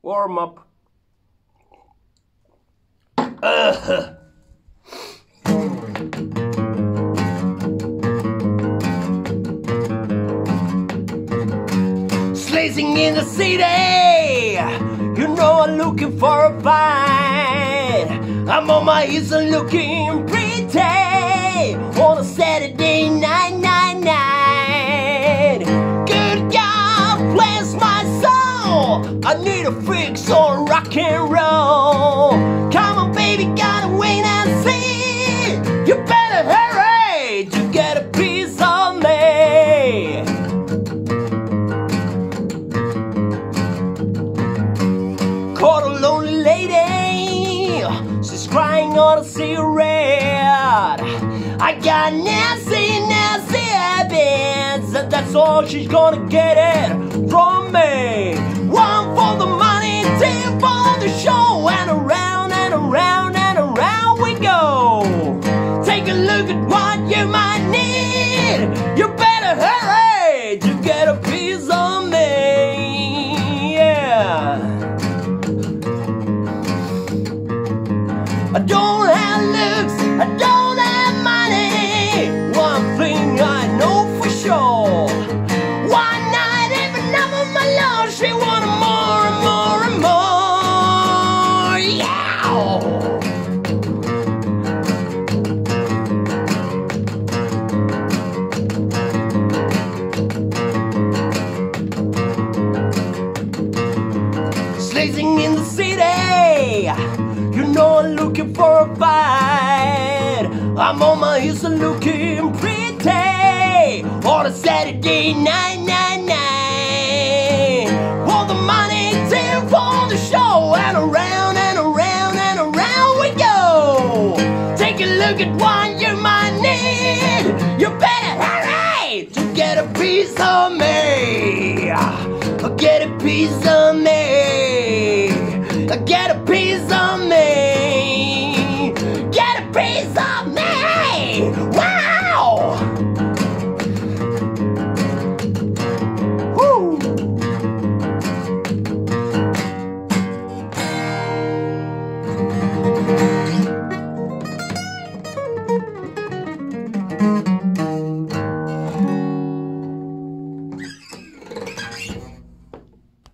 Warm up. Ugh. Slazing in the city, you know I'm looking for a fight. I'm on my ears and looking pretty need a fix on rock and roll. Come on, baby, gotta wait and see. You better hurry to get a piece of me. Caught a lonely lady, she's crying on a cigarette. I got nasty, nasty habits, and that's all she's gonna get it from me. One for the money, two for the show, and around and around and around we go. Take a look at what you might need. You better hurry to get a piece of me. Yeah. I don't You know I'm looking for a bite. I'm on my heels and looking pretty on a Saturday night, night, night. All the money team for the show and around and around and around we go. Take a look at what you might need. You better hurry to get a piece of me. Get a piece of me. Get a